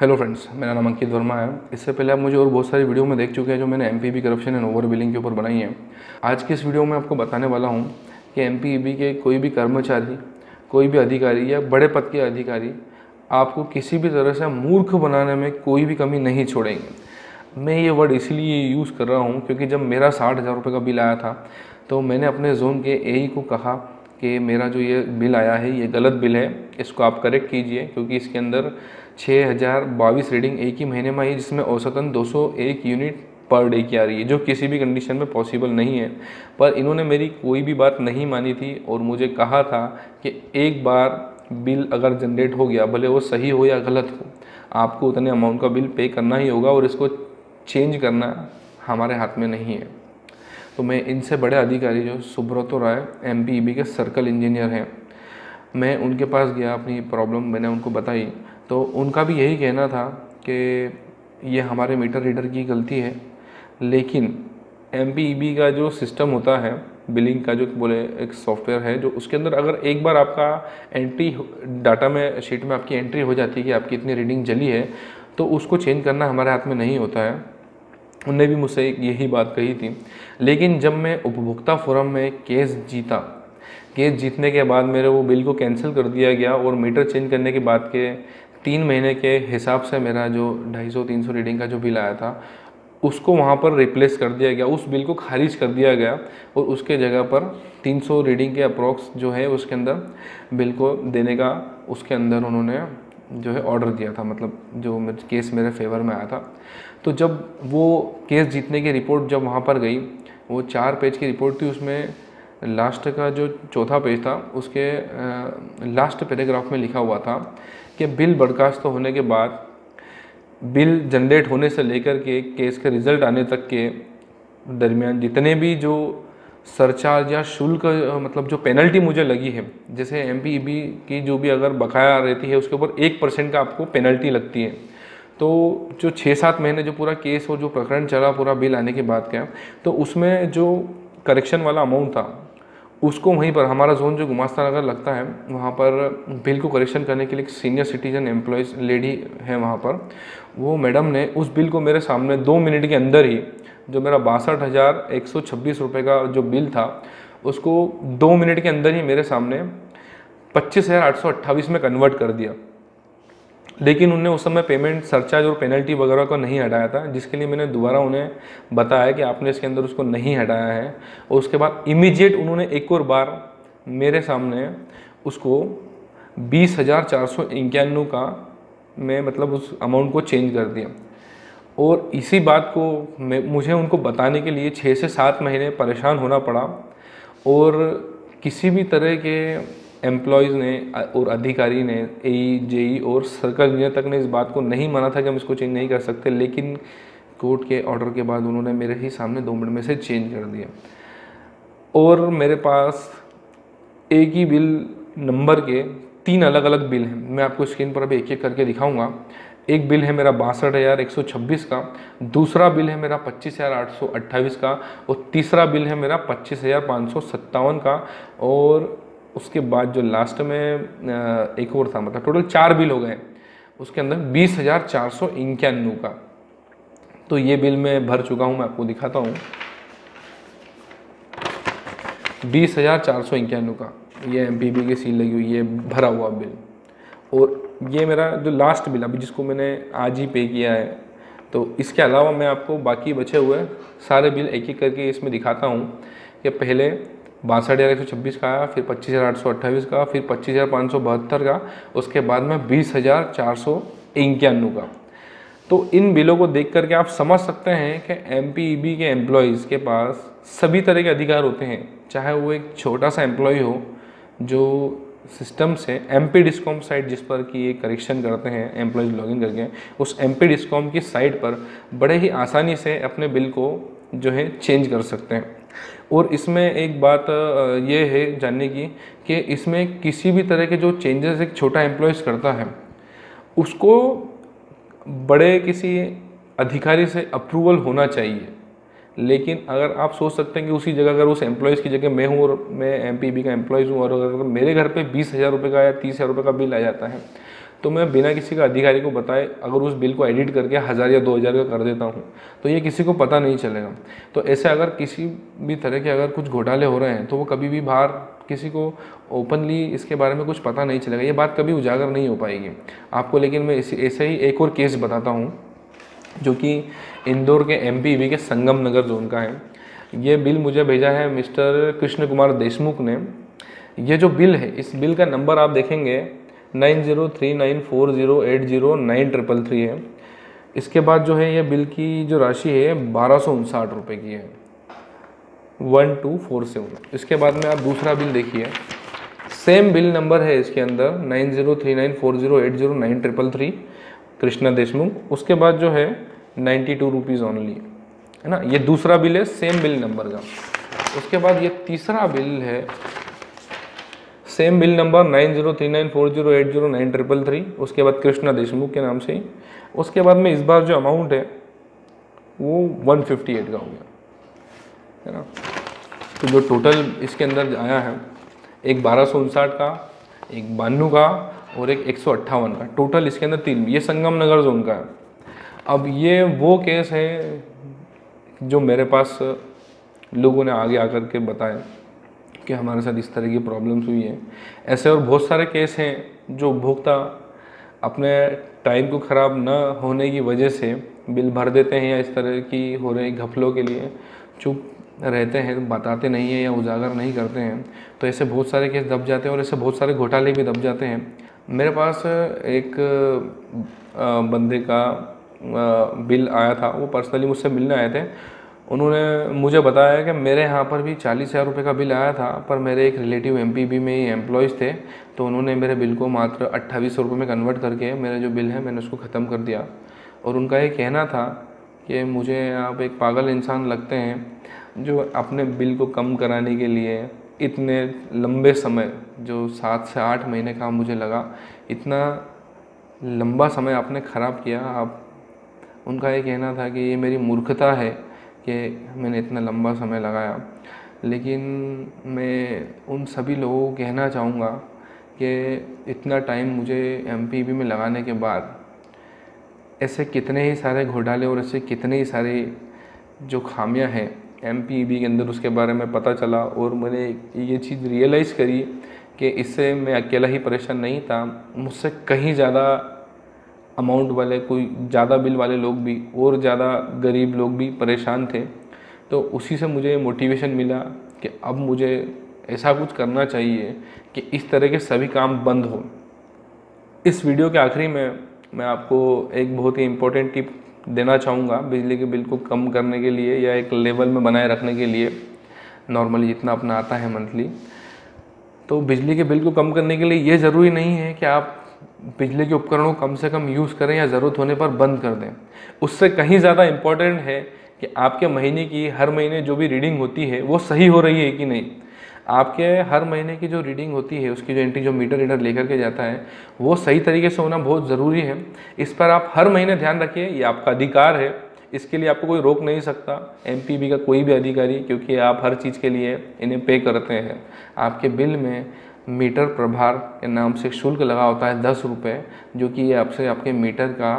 Hello friends मेरा नाम अंकित वर्मा है। इससे पहले आप मुझे और बहुत सारी वीडियो में देख चुके हैं जो मैंने एम करप्शन एंड ओवर बिलिंग के ऊपर बनाई है। आज की इस वीडियो में आपको बताने वाला हूँ कि एम के कोई भी कर्मचारी, कोई भी अधिकारी या बड़े पद के अधिकारी आपको किसी भी तरह से मूर्ख बनाने में कोई भी कमी नहीं छोड़ेंगे। मैं ये वर्ड इसीलिए यूज़ कर रहा हूँ क्योंकि जब मेरा साठ हज़ार रुपये का बिल आया था तो मैंने अपने जोन के ए को कहा कि मेरा जो ये बिल आया है, ये गलत बिल है, इसको आप करेक्ट कीजिए क्योंकि इसके अंदर छः हज़ार बाईस रीडिंग एक ही महीने में आई, जिसमें औसतन 201 यूनिट पर डे की आ रही है, जो किसी भी कंडीशन में पॉसिबल नहीं है। पर इन्होंने मेरी कोई भी बात नहीं मानी थी और मुझे कहा था कि एक बार बिल अगर जनरेट हो गया, भले वो सही हो या गलत हो, आपको उतने अमाउंट का बिल पे करना ही होगा और इसको चेंज करना हमारे हाथ में नहीं है। तो मैं इनसे बड़े अधिकारी जो सुब्रतो राय एमपीईबी के सर्कल इंजीनियर हैं, मैं उनके पास गया, अपनी प्रॉब्लम मैंने उनको बताई। तो उनका भी यही कहना था कि ये हमारे मीटर रीडर की गलती है। लेकिन एम का जो सिस्टम होता है, बिलिंग का जो बोले एक सॉफ्टवेयर है, जो उसके अंदर अगर एक बार आपका एंट्री डाटा में, शीट में आपकी एंट्री हो जाती है कि आपकी इतनी रीडिंग जली है तो उसको चेंज करना हमारे हाथ में नहीं होता है। उनने भी मुझसे यही बात कही थी। लेकिन जब मैं उपभोक्ता फोरम में केस जीता, केस जीतने के बाद मेरे वो बिल को कैंसिल कर दिया गया और मीटर चेंज करने के बाद के तीन महीने के हिसाब से मेरा जो ढाई सौ, तीन सौ रीडिंग का जो बिल आया था, उसको वहाँ पर रिप्लेस कर दिया गया, उस बिल को खारिज कर दिया गया और उसके जगह पर 300 रीडिंग के अप्रोक्स जो है उसके अंदर बिल को देने का, उसके अंदर उन्होंने जो है ऑर्डर दिया था मतलब जो केस मेरे फेवर में आया था। तो जब वो केस जीतने की रिपोर्ट जब वहाँ पर गई, वो चार पेज की रिपोर्ट थी, उसमें लास्ट का जो चौथा पेज था, उसके लास्ट पैराग्राफ में लिखा हुआ था कि बिल बर्खास्त होने के बाद बिल जनरेट होने से लेकर के केस के रिज़ल्ट आने तक के दरमियान जितने भी जो सरचार्ज या शुल्क मतलब जो पेनल्टी मुझे लगी है, जैसे एम की जो भी अगर बकाया रहती है, उसके ऊपर एक परसेंट का आपको पेनल्टी लगती है। तो जो छः सात महीने जो पूरा केस और जो प्रकरण चला, पूरा बिल आने के बाद क्या तो उसमें जो करेक्शन वाला अमाउंट था उसको वहीं पर, हमारा जोन जो गुमास्ता नगर लगता है, वहाँ पर बिल को करेक्शन करने के लिए एक सीनियर सिटीजन एम्प्लॉयज़ लेडी है वहाँ पर। वो मैडम ने उस बिल को मेरे सामने दो मिनट के अंदर ही, जो मेरा बासठ हज़ार एक सौ छब्बीस रुपये का जो बिल था, उसको दो मिनट के अंदर ही मेरे सामने पच्चीस हज़ार आठ सौ अट्ठाईस में कन्वर्ट कर दिया। लेकिन उनने उस समय पेमेंट सरचार्ज और पेनल्टी वगैरह को नहीं हटाया था, जिसके लिए मैंने दोबारा उन्हें बताया कि आपने इसके अंदर उसको नहीं हटाया है। और उसके बाद इमीडिएट उन्होंने एक और बार मेरे सामने उसको बीस हज़ार चार सौ इक्यानवे का मैं मतलब उस अमाउंट को चेंज कर दिया। और इसी बात को मुझे उनको बताने के लिए छः से सात महीने परेशान होना पड़ा। और किसी भी तरह के एम्प्लॉयज़ ने, और अधिकारी ने ए जेई और सर्कल इंजीनियर तक ने इस बात को नहीं माना था कि हम इसको चेंज नहीं कर सकते, लेकिन कोर्ट के ऑर्डर के बाद उन्होंने मेरे ही सामने दो मिनट में से चेंज कर दिया। और मेरे पास एक ही बिल नंबर के तीन अलग अलग बिल हैं। मैं आपको स्क्रीन पर अभी एक एक करके दिखाऊँगा। एक बिल है मेरा बासठ हज़ार एक सौ छब्बीस का, दूसरा बिल है मेरा पच्चीस हज़ार आठ सौ अट्ठाईस का, और तीसरा बिल है मेरा पच्चीस हज़ार पाँच सौ सत्तावन का, और उसके बाद जो लास्ट में एक और था मतलब टोटल चार बिल हो गए। उसके अंदर बीस हज़ार चार सौ इक्यानवे का। तो ये बिल मैं भर चुका हूँ, मैं आपको दिखाता हूँ। बीस हज़ार चार सौ इक्यानवे का, ये एम पी बी की सील लगी हुई है भरा हुआ बिल और ये मेरा जो लास्ट बिल अभी जिसको मैंने आज ही पे किया है तो इसके अलावा मैं आपको बाकी बचे हुए सारे बिल एक एक करके इसमें दिखाता हूँ कि पहले बासठ हज़ार एक सौ छब्बीस का आया फिर पच्चीस हज़ार आठ सौ अट्ठाईस का, फिर पच्चीस हज़ार पाँच सौ बहत्तर का, उसके बाद में बीस हज़ार चार सौ इक्यानवे का। तो इन बिलों को देख करके आप समझ सकते हैं कि एम e के एम्प्लॉयज़ के पास सभी तरह के अधिकार होते हैं। चाहे वो एक छोटा सा एम्प्लॉय हो, जो सिस्टम से एम पी डिस्कॉम साइट जिस पर कि ये करेक्शन करते हैं एम्प्लॉयज़ लॉगिन करके, उस एम पी डिस्कॉम की साइट पर बड़े ही आसानी से अपने बिल को जो है चेंज कर सकते हैं। और इसमें एक बात ये है जानने की कि इसमें किसी भी तरह के जो चेंजेस एक छोटा एम्प्लॉयज़ करता है, उसको बड़े किसी अधिकारी से अप्रूवल होना चाहिए। लेकिन अगर आप सोच सकते हैं कि उसी जगह अगर उस एम्प्लॉयज़ की जगह मैं हूँ और मैं एमपीबी का एम्प्लॉयज़ हूँ और अगर मेरे घर पे बीस हज़ार रुपये का या तीस हज़ार रुपये का बिल आ जाता है तो मैं बिना किसी का अधिकारी को बताए अगर उस बिल को एडिट करके हज़ार या दो हज़ार का कर देता हूँ तो ये किसी को पता नहीं चलेगा। तो ऐसे अगर किसी भी तरह के अगर कुछ घोटाले हो रहे हैं तो वो कभी भी बाहर किसी को ओपनली इसके बारे में कुछ पता नहीं चलेगा। ये बात कभी उजागर नहीं हो पाएगी। आपको लेकिन मैं इसी, ऐसे ही एक और केस बताता हूँ, जो कि इंदौर के एम के संगम नगर जोन का है। ये बिल मुझे भेजा है मिस्टर कृष्ण कुमार देशमुख ने। ये जो बिल है, इस बिल का नंबर आप देखेंगे nine zero three nine four zero eight zero nine triple three है। इसके बाद जो है ये बिल की जो राशि है, बारह सौ उनसाठ रुपये की है। One two four seven. इसके बाद में आप दूसरा बिल देखिए। सेम बिल नंबर है इसके अंदर, nine zero three nine four zero eight zero nine triple three, Krishna Deshmukh. उसके बाद जो है, नाइन्टी टू रुपीज़ ऑनली है ना? ये दूसरा बिल है, सेम बिल नंबर का। उसके बाद ये तीसरा बिल है same bill number nine zero three nine four zero eight zero nine triple three उसके बाद कृष्णा देशमुख के नाम से उसके बाद में इस बार जो अमाउंट है, वो वन फिफ्टी एट का हो गया। है ना? तो जो टोटल इसके अंदर आया है, एक बारह सौ उनसाठ का, एक बानू का और एक एक सौ अट्ठावन का। टोटल इसके अंदर तीन, ये संगम नगर जोन का है। अब ये वो केस है जो मेरे पास लोगों ने आगे आकर के बताया। कि हमारे साथ इस तरह की प्रॉब्लम्स हुई हैं। ऐसे और बहुत सारे केस हैं जो उपभोक्ता अपने टाइम को ख़राब न होने की वजह से बिल भर देते हैं या इस तरह की हो रही घपलों के लिए चुप रहते हैं, बताते नहीं हैं या उजागर नहीं करते हैं। तो ऐसे बहुत सारे केस दब जाते हैं और ऐसे बहुत सारे घोटाले भी दब जाते हैं। मेरे पास एक बंदे का बिल आया था, वो पर्सनली मुझसे मिलने आए थे। उन्होंने मुझे बताया कि मेरे यहाँ पर भी चालीस हज़ार रुपये का बिल आया था, पर मेरे एक रिलेटिव एम पी में ही एम्प्लॉयज़ थे तो उन्होंने मेरे बिल को मात्र अट्ठाईस सौ रुपये में कन्वर्ट करके मेरा जो बिल है मैंने उसको ख़त्म कर दिया। और उनका ये कहना था कि मुझे आप एक पागल इंसान लगते हैं जो अपने बिल को कम कराने के लिए इतने लंबे समय, जो सात से आठ महीने का मुझे लगा, इतना लंबा समय आपने ख़राब किया। आप, उनका ये कहना था कि ये मेरी मूर्खता है कि मैंने इतना लंबा समय लगाया। लेकिन मैं उन सभी लोगों को कहना चाहूँगा कि इतना टाइम मुझे एमपीबी में लगाने के बाद ऐसे कितने ही सारे घोटाले और ऐसे कितने ही सारे जो खामियाँ हैं एम के अंदर उसके बारे में पता चला और मैंने ये चीज़ रियलाइज़ करी कि इससे मैं अकेला ही परेशान नहीं था। मुझसे कहीं ज़्यादा अमाउंट वाले, कोई ज़्यादा बिल वाले लोग भी, और ज़्यादा गरीब लोग भी परेशान थे। तो उसी से मुझे मोटिवेशन मिला कि अब मुझे ऐसा कुछ करना चाहिए कि इस तरह के सभी काम बंद हो। इस वीडियो के आखिरी में मैं आपको एक बहुत ही इम्पोर्टेंट टिप देना चाहूँगा बिजली के बिल को कम करने के लिए या एक लेवल में बनाए रखने के लिए। नॉर्मली जितना अपना आता है मंथली तो बिजली के बिल को कम करने के लिए ये ज़रूरी नहीं है कि आप बिजली के उपकरणों कम से कम यूज़ करें या ज़रूरत होने पर बंद कर दें। उससे कहीं ज़्यादा इंपॉर्टेंट है कि आपके महीने की हर महीने जो भी रीडिंग होती है, वो सही हो रही है कि नहीं? आपके हर महीने की जो रीडिंग होती है, उसकी जो एंट्री जो मीटर रीडर लेकर के जाता है, वो सही तरीके से होना बहुत ज़रूरी है। इस पर आप हर महीने ध्यान रखिए, ये आपका अधिकार है। इसके लिए आपको कोई रोक नहीं सकता एमपीबी का कोई भी अधिकारी, क्योंकि आप हर चीज़ के लिए इन्हें पे करते हैं। आपके बिल में मीटर प्रभार के नाम से शुल्क लगा होता है दस रुपये जो कि ये आपसे आपके मीटर का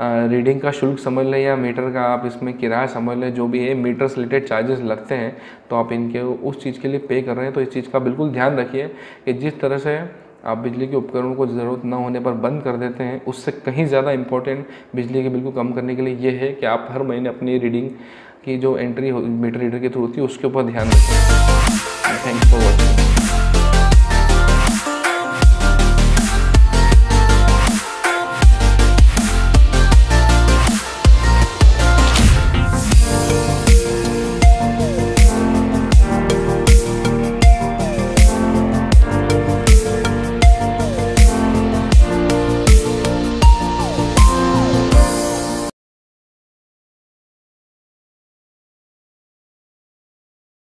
रीडिंग का शुल्क समझ लें या मीटर का आप इसमें किराया समझ लें, जो भी है मीटर से रिलेटेड चार्जेस लगते हैं तो आप इनके उस चीज़ के लिए पे कर रहे हैं तो इस चीज़ का बिल्कुल ध्यान रखिए कि जिस तरह से आप बिजली के उपकरणों को ज़रूरत न होने पर बंद कर देते हैं, उससे कहीं ज़्यादा इंपॉर्टेंट बिजली के बिल को कम करने के लिए ये है कि आप हर महीने अपनी रीडिंग की जो एंट्री मीटर रीडर के थ्रू होती है, उसके ऊपर ध्यान रखें। Thanks for watching